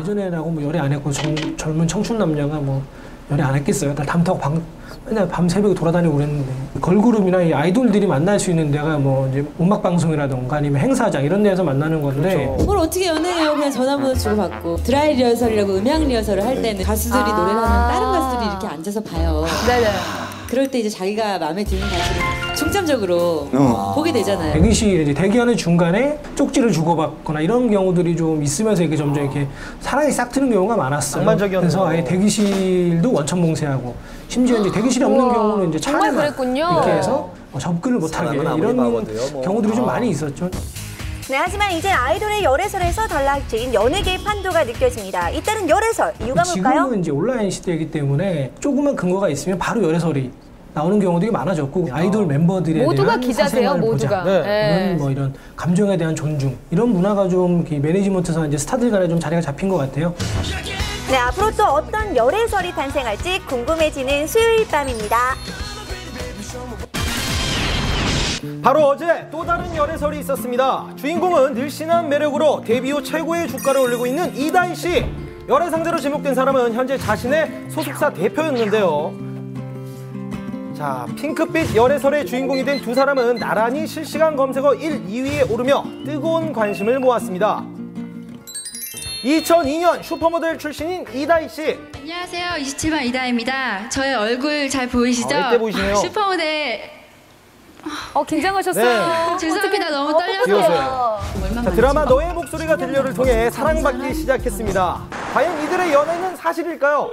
예전에라고 뭐 열애 안 했고 정- 젊은 청춘 남녀가 뭐 열애 안 했겠어요. 날 담타고 방, 맨날 밤 새벽에 돌아다니고 그랬는데 걸그룹이나 이 아이돌들이 만날 수 있는 데가 뭐 이제 음악 방송이라던가 아니면 행사장 이런 데에서 만나는 건데 뭘 어떻게 연애해요? 그냥 전화번호 주고 받고 드라이 리허설이라고 음향 리허설을 할 때는 가수들이 노래를 하면 다른 가수들이 이렇게 앉아서 봐요. 네네. 그럴 때 이제 자기가 마음에 드는 가수를 중점적으로 보게 되잖아요. 대기실 이제 대기하는 중간에 쪽지를 주고받거나 이런 경우들이 좀 있으면서 이렇게 점점 이렇게 사랑이 싹 트는 경우가 많았어요. 낭만적이었네요. 그래서 아예 대기실도 원천 봉쇄하고 심지어 이제 대기실에 없는 경우는 이제 차례만 그랬군요. 이렇게 해서 어, 접근을 못하게 이런 뭐. 경우들이 좀 많이 있었죠. 네, 하지만 이제 아이돌의 열애설에서 단락진 연예계의 판도가 느껴집니다. 이때는 열애설 이유가 뭘까요? 지금은 이제 온라인 시대이기 때문에 조그만 근거가 있으면 바로 열애설이 나오는 경우들이 많아졌고 아이돌 멤버들에 모두가 대한 기자세요, 모두가. 보자. 네. 이런 뭐 이런 감정에 대한 존중 이런 문화가 좀 매니지먼트상 이제 스타들 간에 좀 자리가 잡힌 것 같아요. 네, 앞으로 또 어떤 열애설이 탄생할지 궁금해지는 수요일 밤입니다. 바로 어제 또 다른 열애설이 있었습니다. 주인공은 늘씬한 매력으로 데뷔 후 최고의 주가를 올리고 있는 이다희 씨. 열애 상대로 지목된 사람은 현재 자신의 소속사 대표였는데요. 자, 핑크빛 열애설의 주인공이 된 두 사람은 나란히 실시간 검색어 1, 2위에 오르며 뜨거운 관심을 모았습니다. 2002년 슈퍼모델 출신인 이다희 씨. 안녕하세요. 27번 이다입니다. 저의 얼굴 잘 보이시죠? 아, 이때 보이시네요. 슈퍼모델 어, 긴장하셨어요. 죄송합니다. 너무 떨려서. 비웃어요. 자, 드라마 너의 목소리가 들려를 통해 사랑받기 시작했습니다. 과연 이들의 연애는 사실일까요?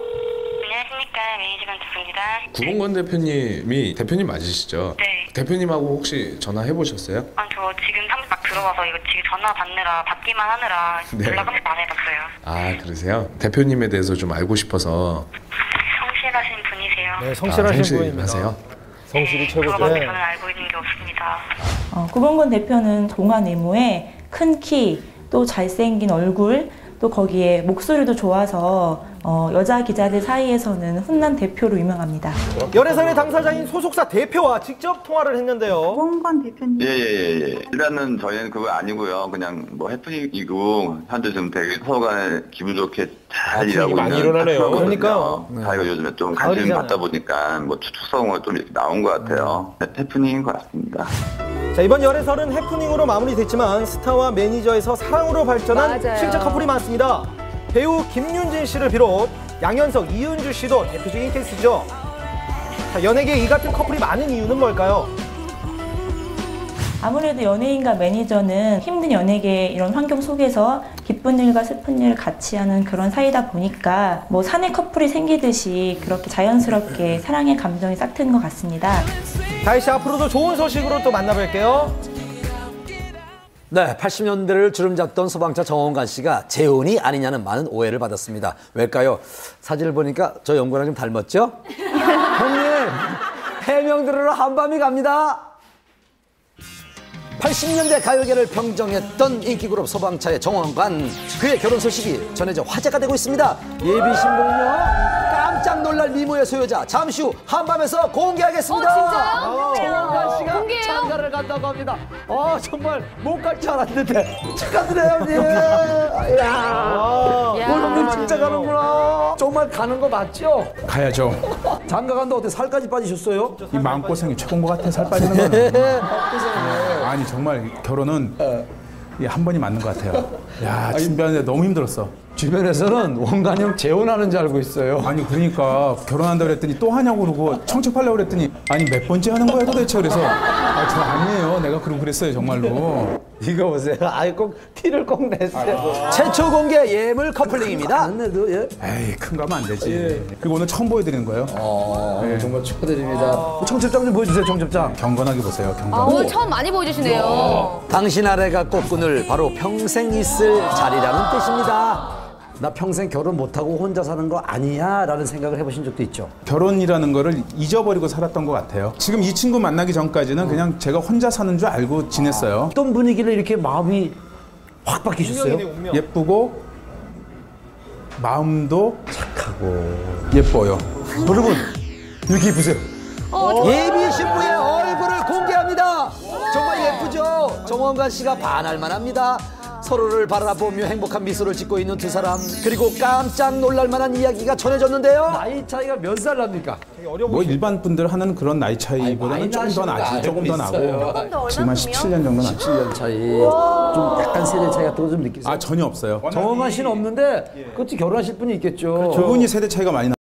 안녕하십니까 매니지먼트 부입니다. 구봉건 대표님이 대표님 맞으시죠? 네. 대표님하고 혹시 전화 해 보셨어요? 아, 저 지금 사무실 막 들어와서 이거 지금 전화 받느라 받기만 하느라 네. 연락 한 번도 안 해봤어요. 아 그러세요? 대표님에 대해서 좀 알고 싶어서 성실하신 분이세요. 네, 아, 성실하신 분입니다. 성실하세요? 성실이 네, 최고죠. 네. 저는 알고 있는 게 없습니다. 어, 구봉건 대표는 동안 외모에 큰 키, 또 잘생긴 얼굴, 또 거기에 목소리도 좋아서 어, 여자 기자들 사이에서는 훈남 대표로 유명합니다. 열애설의 당사자인 소속사 대표와 직접 통화를 했는데요. 구봉건 대표님. 예예 예. 일단은 저희는 그거 아니고요. 그냥 뭐 해프닝이고 현재 지금 되게 서로 간에 기분 좋게 잘 일하고 많이 있는 일어나네요. 파트너거든요. 그러니까요. 저희가 요즘에 좀 가을이잖아요. 받다 보니까 뭐 추측성으로 좀 이렇게 나온 것 같아요. 네, 해프닝인 것 같습니다. 자 이번 열애설은 해프닝으로 마무리됐지만 스타와 매니저에서 사랑으로 발전한 맞아요. 실제 커플이 많습니다. 배우 김윤진 씨를 비롯 양현석, 이은주 씨도 대표적인 케이스죠. 자, 연예계에 이 같은 커플이 많은 이유는 뭘까요? 아무래도 연예인과 매니저는 힘든 연예계 이런 환경 속에서 기쁜 일과 슬픈 일을 같이 하는 그런 사이다 보니까 뭐 사내 커플이 생기듯이 그렇게 자연스럽게 사랑의 감정이 싹 트는 것 같습니다. 다희 씨 앞으로도 좋은 소식으로 또 만나뵐게요. 네, 80년대를 주름잡던 소방차 정원관 씨가 재혼이 아니냐는 많은 오해를 받았습니다. 왜일까요? 사진을 보니까 저 연구랑 좀 닮았죠? 형님, 해명 들으러 한밤이 갑니다. 80년대 가요계를 평정했던 인기그룹 소방차의 정원관 그의 결혼 소식이 전해져 화제가 되고 있습니다. 예비 신부는요 깜짝 놀랄 미모의 소유자 잠시 후 한밤에서 공개하겠습니다. 어, 진짜요? 정원관 씨가 공개해요? 장가를 간다고 합니다. 어 정말 못 갈 줄 알았는데 축하드려요 형님. 이야, 아, 야. 오늘 형님 진짜 가는구나. 정말 가는 거 맞죠? 가야죠. 장가 간다 어때 살까지 빠지셨어요? 이 마음고생이 최고인 것 같아, 살 빠지는 거는. 아니, 정말 결혼은 이한 번이 맞는 것 같아요. 야, 준비하는데 너무 힘들었어. 주변에서는 원관 형 재혼하는 줄 알고 있어요. 아니, 그러니까 결혼한다고 그랬더니 또 하냐고 그러고 청첩하려고 그랬더니 아니, 몇 번째 하는 거야 도대체. 그래서 아, 저 아니에요. 내가 그러고 그랬어요, 정말로. 이거 보세요. 아이 꼭 티를 꼭 냈어요. 최초 공개 예물 커플링입니다. 안 내도 예. 에이, 큰거 하면 안 되지. 그리고 오늘 처음 보여드리는 거예요. 어, 정말 축하드립니다. 청첩장 좀 보여주세요. 청첩장. 경건하게 보세요, 아, 경건. 오늘 처음 많이 보여주시네요. 당신 아래가 꽃꾼을 바로 평생 있을 자리라는 뜻입니다. 나 평생 결혼 못하고 혼자 사는 거 아니야? 라는 생각을 해보신 적도 있죠. 결혼이라는 거를 잊어버리고 살았던 것 같아요. 지금 이 친구 만나기 전까지는 그냥 제가 혼자 사는 줄 알고 지냈어요. 어떤 분위기를 이렇게 마음이 확 바뀌셨어요? 운명이네, 운명. 예쁘고 마음도 착하고 예뻐요. 여러분, 이렇게 예쁘세요. 예비 신부의 얼굴을 공개합니다. 정말 예쁘죠? 정원관 씨가 반할 만합니다. 서로를 바라보며 행복한 미소를 짓고 있는 두 사람 그리고 깜짝 놀랄 만한 이야기가 전해졌는데요. 나이 차이가 몇 살 납니까? 뭐 일반 분들 하는 그런 나이 차이보다는 조금 더 나지, 조금 더 나고 지금 한 17년 정도 나죠. 17년 차이. 좀 약간 세대 차이 같은 거좀 느끼세요? 아 전혀 없어요. 정원관 씨는 없는데 그치 결혼하실 분이 있겠죠. 그분이 세대 차이가 많이 나.